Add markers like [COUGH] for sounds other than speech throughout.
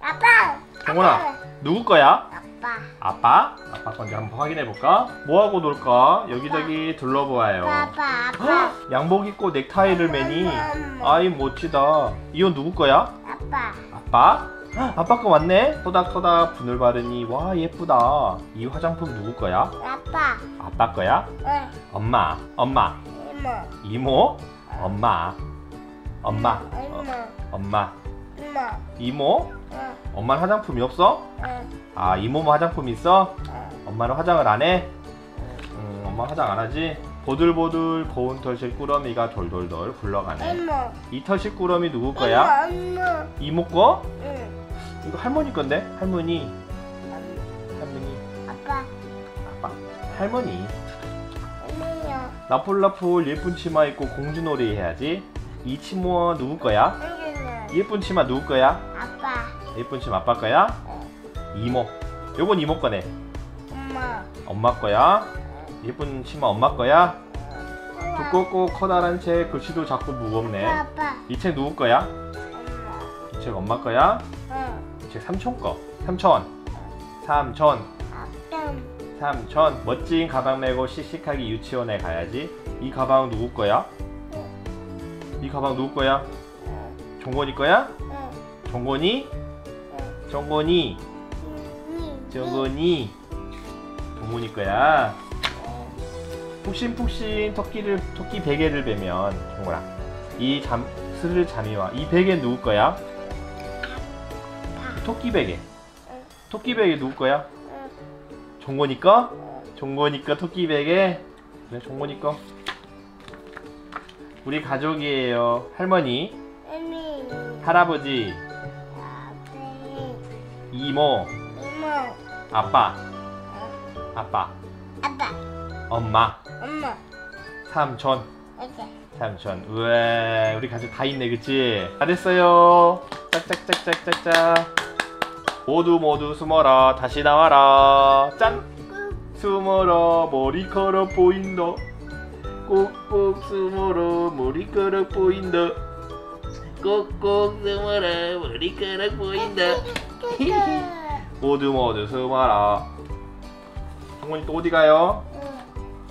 아빠. 정훈아 누구 거야? 아빠. 아빠? 아빠 건지 한번 확인해 볼까? 뭐 하고 놀까? 여기저기 둘러보아요. 아빠. 아빠. 양복 입고 넥타이를 매니 아이 멋지다. 이건 누구 거야? 아빠. 아빠? 헉, 아빠 거 맞네. 토닥토닥 분을 바르니 와 예쁘다. 이 화장품 누구 거야? 아빠. 아빠 거야? 응. 엄마, 엄마, 이모. 이모, 엄마, 엄마, 어, 이모. 엄마, 이모. 이모. 응. 엄마는 화장품이 없어? 응. 아 이모만 화장품 있어? 응. 엄마는 화장을 안 해? 음, 엄마 화장 안 하지? 보들보들 고운 털실 꾸러미가 돌돌돌 굴러가네. 이모. 이 털실 꾸러미 누구 거야? 이모. 이모 거? 응. 이거 할머니 건데? 할머니. 할머니. 아빠. 아빠. 할머니. 이모요. 나폴라폴 예쁜 치마 입고 공주놀이 해야지. 이 치마 누구 거야? 예쁜 치마 누구 거야? 아빠. 예쁜 치마 아빠 거야? 이모. 요건 이모 거네. 엄마. 엄마 거야? 예쁜 치마 엄마 거야? 두껍고 커다란 책 글씨도 자꾸 무겁네. 아빠. 이 책 누구 거야? 엄마. 이 책 엄마 거야? 응. 이 책 삼촌 거. 삼촌. 삼촌. 아빠. 삼촌. 멋진 가방 메고 씩씩하게 유치원에 가야지. 이 가방 누구 거야? 이 가방 누구 거야? 종건이 거야? 응. 종건이? 종건이. 종건이. 종건이 거야. 푹신푹신 토끼를 토끼 베개를 베면 종건아. 이 잠, 스를 잠이 와. 이 베개 누구 거야? 토끼 베개. 토끼 베개 누구 거야? 종건이 거? 종건이 거 토끼 베개. 그래 종건이 거. 우리 가족이에요. 할머니. 할아버지, 아빠. 이모, 이모. 아빠, 아빠, 아빠. 엄마, 엄마. 삼촌, 이제. 삼촌. 우와, 우리 가족 다 있네, 그치? 잘했어요. 짝짝짝짝짝짝. 모두 모두 숨어라. 다시 나와라. 짠! 숨어라. 머리카락 보인다. 꼭꼭 숨어라. 머리카락 보인다. 꼭꼭 숨어라. 머리카락 보인다. 모두 모두 숨어라. 성원이 또 어디 가요?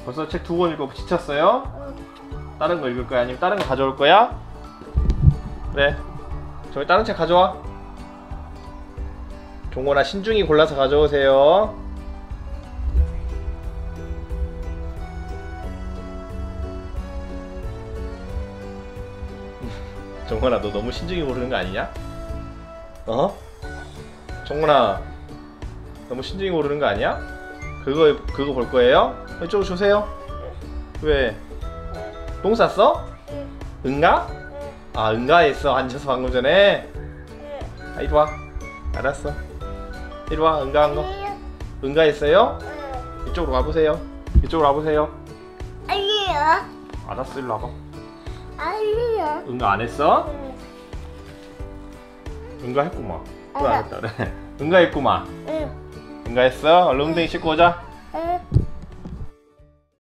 벌써 책 두 권 읽고 지쳤어요? 다른 거 읽을 거야? 아니면 다른 거 가져올 거야? 그래. 저기 다른 책 가져와. 종원아 신중히 골라서 가져오세요. 종원아 너 너무 신중히 고르는 거 아니냐? 어? 종원아 너무 신중히 고르는 거 아니야? 그거 그거 볼 거예요? 이쪽으로 주세요. 왜? 똥 쌌어? 응가? 아 응가했어 앉아서 방금 전에 아 이리 와 알았어 이리 와 응가한 거 응가했어요? 이쪽으로 와보세요 이쪽으로 와보세요 아니요. 알았어 일로 와봐 아니요. 응가 안 했어? 응가 했구만 그래 안 했다 그래 [LAUGHS] 응가 했구만 응. 응가 했어? 얼른 엉덩이 씻고 오자